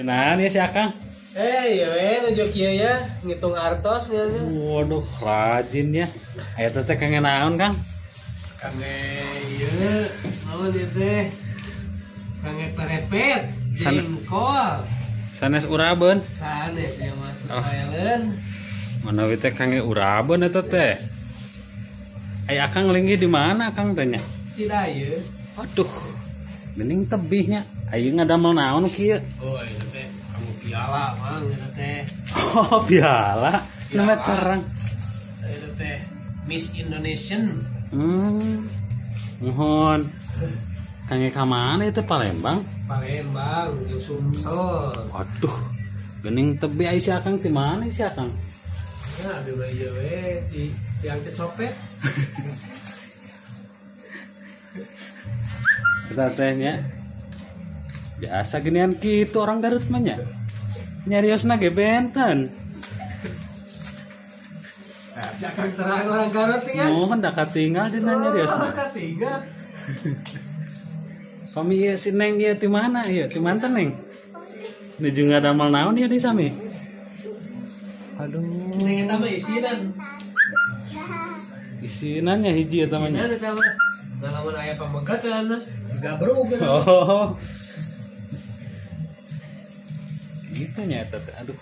Nah, ya si Akang. Eh, iya we, nuju kieu ya, ngitung artos nya. Waduh, rajin ya. Ayo teteh kangen naon, Kang? Kange ieu, naon ieu teh? Kange perepet, jengkol. Sanes urabeun. Sanes ya mah tuh Oh. saelen. Mana we teh kangen urabeun eta teh? Aya Akang linggi di mana Akang tanya? Tidak ieu. Waduh. Gening tebihnya. Ayo ngadamel naon kieu? Oh, ieu teh kamu piala mang ieu teh. Oh, piala. Nama terang. Ieu teh Miss Indonesian. Hmm. Mohon. Kange ka mana itu Palembang? Palembang, jeung Sumsel. Waduh. Gening tebih aya si Akang di mana si Akang? Nah, di ieu we di yang copet. Kita tehnya biasa ginian gitu orang Garut mah nya. Nyariosna ge benten. Nah, siapa terang orang Garut ya? Mohon dah katinggal dina nyariosna. Oh. Kami ieu si Neng ieu di mana ieu? Di mantan Neng? Nuju ngadamal naon ieu di sami? Aduh, Ini kita mah isinan. isinannya hiji eta mah nya. Isinan kita mah. Ngalamun aya pamegat Gabruk gitu. Oh. Gitu nya eta teh. Aduh.